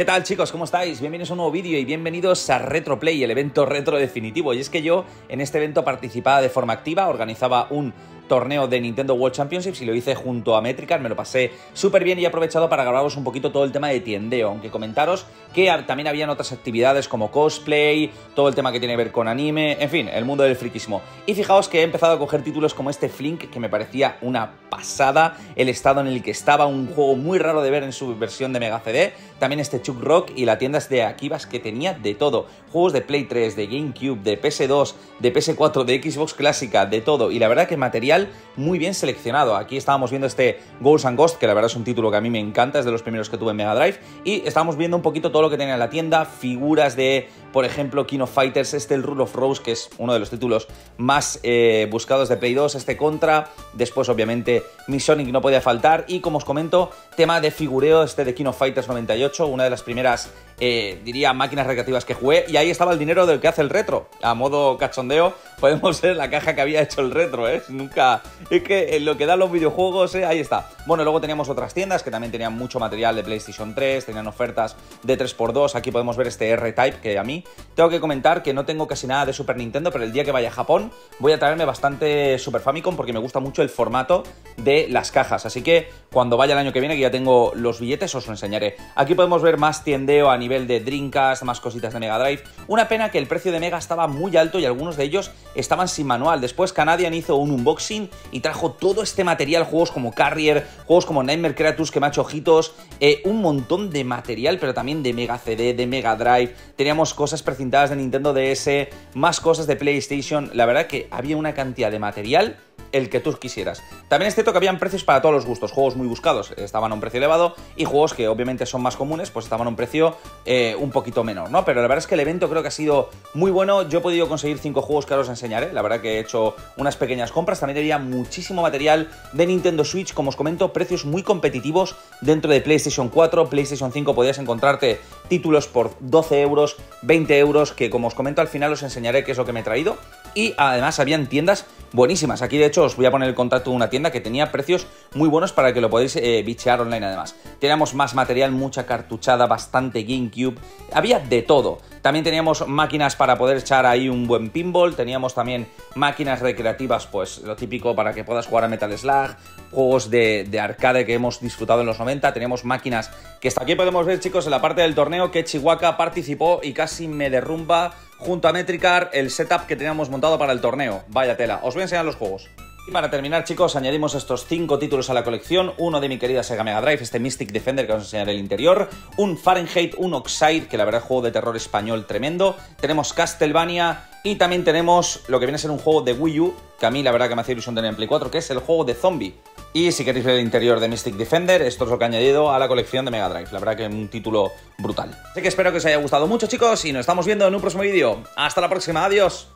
¿Qué tal chicos? ¿Cómo estáis? Bienvenidos a un nuevo vídeo y bienvenidos a RetroPlay, el evento retro definitivo. Y es que yo en este evento participaba de forma activa, organizaba un torneo de Nintendo World Championships y lo hice junto a Metricar, me lo pasé súper bien y he aprovechado para grabaros un poquito todo el tema de tiendeo, aunque comentaros que también habían otras actividades como cosplay, todo el tema que tiene que ver con anime, en fin, el mundo del friquismo. Y fijaos que he empezado a coger títulos como este Flink, que me parecía una pasada, el estado en el que estaba, un juego muy raro de ver en su versión de Mega CD, también este Chuck Rock y la tienda de Akibas que tenía de todo, juegos de Play 3, de GameCube, de PS2, de PS4, de Xbox clásica, de todo, y la verdad que material muy bien seleccionado. Aquí estábamos viendo este Ghosts and Ghost, que la verdad es un título que a mí me encanta, es de los primeros que tuve en Mega Drive, y estábamos viendo un poquito todo lo que tenía en la tienda, figuras de, por ejemplo, King of Fighters, este el Rule of Rose, que es uno de los títulos más eh, buscados de Play 2, este Contra, después obviamente Mi Sonic no podía faltar, y como os comento, tema de figureo, este de King of Fighters 98, una de las primeras eh, diría, máquinas recreativas que jugué, y ahí estaba el dinero del que hace el retro. A modo cachondeo, podemos ver la caja que había hecho el retro, ¿eh? Nunca. Es que en lo que dan los videojuegos, ¿eh? Ahí está. Bueno, luego teníamos otras tiendas que también tenían mucho material de PlayStation 3, tenían ofertas de 3x2. Aquí podemos ver este R-Type que a mí tengo que comentar que no tengo casi nada de Super Nintendo, pero el día que vaya a Japón voy a traerme bastante Super Famicom porque me gusta mucho el formato de las cajas. Así que cuando vaya el año que viene, que ya tengo los billetes, os lo enseñaré. Aquí podemos ver más tiendeo a nivel nivel de Dreamcast, más cositas de Mega Drive. Una pena que el precio de Mega estaba muy alto y algunos de ellos estaban sin manual. Después Canadian hizo un unboxing y trajo todo este material, juegos como Carrier, juegos como Nightmare Creatures que me ha hecho ojitos, eh, un montón de material, pero también de Mega CD, de Mega Drive. Teníamos cosas precintadas de Nintendo DS, más cosas de PlayStation. La verdad que había una cantidad de material el que tú quisieras. También es cierto que habían precios para todos los gustos. Juegos muy buscados estaban a un precio elevado y juegos que obviamente son más comunes pues estaban a un precio eh, un poquito menor, ¿no? Pero la verdad es que el evento creo que ha sido muy bueno. Yo he podido conseguir cinco juegos que ahora os enseñaré. La verdad que he hecho unas pequeñas compras. También había muchísimo material de Nintendo Switch. Como os comento, precios muy competitivos dentro de PlayStation 4, PlayStation 5 podías encontrarte títulos por 12 euros, 20 euros, que como os comento al final os enseñaré qué es lo que me he traído. Y además habían tiendas buenísimas. Aquí de hecho os voy a poner el contacto de una tienda que tenía precios muy buenos para que lo podáis eh, bichear online además. Teníamos más material, mucha cartuchada, bastante GameCube, había de todo. También teníamos máquinas para poder echar ahí un buen pinball, teníamos también máquinas recreativas, pues lo típico para que puedas jugar a Metal Slug, juegos de, de arcade que hemos disfrutado en los 90, teníamos máquinas que hasta aquí podemos ver chicos en la parte del torneo que Chihuahua participó y casi me derrumba junto a Metricar el setup que teníamos montado para el torneo. Vaya tela, os voy a enseñar los juegos. Y para terminar, chicos, añadimos estos 5 títulos a la colección. Uno de mi querida Sega Mega Drive, este Mystic Defender que vamos a enseñar el interior. Un Fahrenheit, un Oxide, que la verdad es juego de terror español tremendo. Tenemos Castlevania y también tenemos lo que viene a ser un juego de Wii U, que a mí la verdad que me hace ilusión tener en Play 4, que es el juego de Zombie. Y si queréis ver el interior de Mystic Defender, esto es lo que he añadido a la colección de Mega Drive. La verdad que es un título brutal. Así que espero que os haya gustado mucho, chicos, y nos estamos viendo en un próximo vídeo. Hasta la próxima, adiós.